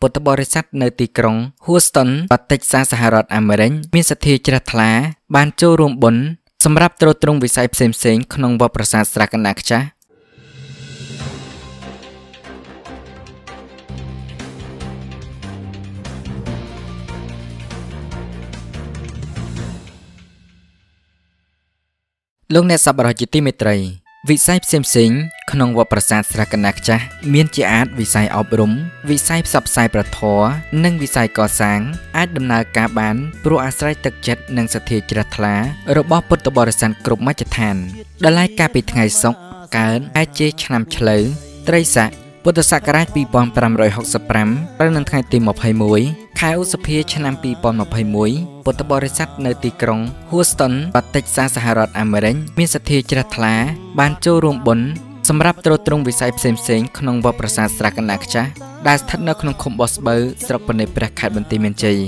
ពុទ្ធបរិស័ទនៅទីក្រុង Houston រដ្ឋតិចសាសហរដ្ឋអាមេរិកមានសទ្ធាជ្រះថ្លាបានចូលរួមបុណ្យសម្រាប់ទ្រទ្រង់វិស័យផ្សេងៗក្នុងវត្តប្រាសាទស្រះកណ្ដាលខ្ចាស់លោកអ្នកសប្បុរសជាទីមេត្រី វិស័យផ្សេងផ្សេងក្នុងវត្តប្រាសាទស្រះកណ្ដាលខ្ចាស់មានជាអាចវិស័យអប់រំវិស័យផ្សព្វផ្សាយប្រធរនិងវិស័យកសាងអាចដំណើរការបានព្រោះអាស្រ័យទឹកចិត្តនិងសទ្ធាជ្រះថ្លារបស់ពុទ្ធបរិស័ទគ្រប់មជ្ឈដ្ឋាន ដែលឡាយកាលពីថ្ងៃសុក្រកើនអាចជាឆ្នាំឆ្លូវត្រីស័ក ពុទ្ធសករាជ2565ត្រូវនៅថ្ងៃទី21ខែឧសភាឆ្នាំ2021ពុទ្ធបរិស័ទនៅទីក្រុង Houston រដ្ឋតិចសាសហរដ្ឋអាមេរិកមានសទ្ធាជ្រះថ្លា បានចូលរួមបុណ្យសម្រាប់ទ្រទ្រង់វិស័យផ្សេងៗក្នុងវត្តប្រាសាទស្រះកណ្ដាលខ្ចាស់ដែលស្ថិតនៅក្នុងឃុំបោះស្បូវស្រុកពនេព្រះខេត្តបន្ទាយមានជ័យ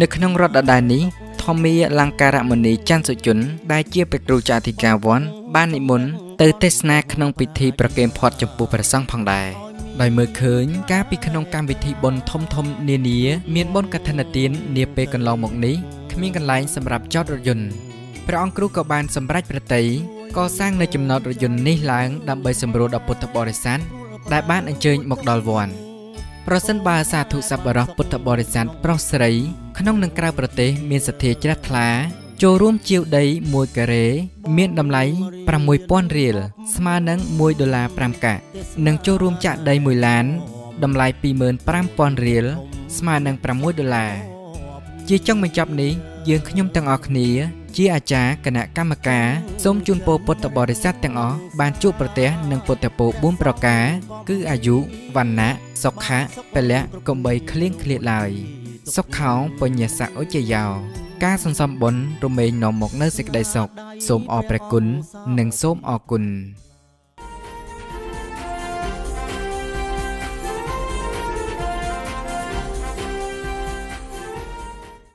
នៅក្នុងរដ្ឋដដែលនេះធម្មាលង្ការមនីច័ន្ទសុជន ដែលជាព្រះគ្រូចាធិការវ័នបាននិមន្តទៅទេសនាក្នុងពិធីប្រគេនផាត់ចំពោះព្រះសង្ឃផងដែរ ដោយមើលឃើញការពីក្នុងកម្មវិធីបុណ្យធំធំនានា មានបុណ្យកឋិនទាននាពេលកន្លងមកនេះគ្មានកន្លែងសម្រាប់ចតរថយន្តព្រះអង្គគ្រូក៏បានសម្រេចប្រតិយកសាងនៅចំណតរថយន្តនេះឡើងដើម្បីសម្រួលដល់ពុទ្ធបរិស័ទដែលបានអញ្ជើញមកដល់វត្តប្រសិនបើសាធុសប្បុរសពុទ្ធបរិស័ទប្រុសស្រីក្នុងនិងក្រៅប្រទេសមានសទ្ធាជ្រះថ្លា ចូលរួមជាវដី1ការ៉េមានតម្លៃ6000រៀលស្មើនឹង1ដុល្លារ5កាក់និងចូលរួមចាក់ដី1ឡានតម្លៃ25000រៀលស្មើនឹង6ដុល្លារជាចុងបញ្ចប់នេះយើងខ្ញុំទាំងអស់គ្នា ជាអាចារ្យគណៈកម្មការសូមជូនពរពុទ្ធបរិស័ទទាំងអស់បានជួបប្រទះនឹងពុទ្ធពរ4ប្រការ គឺអាយុវណ្ណៈសុខៈពលៈកំបីគ្លៀងគ្លាតឡើយសុខោបញ្ញសៈអុជយោ ការសន្សំបុណ្យរមែងនាំមកនៅសេចក្តីសុខសូមអរព្រះគុណនិងសូមអរគុណ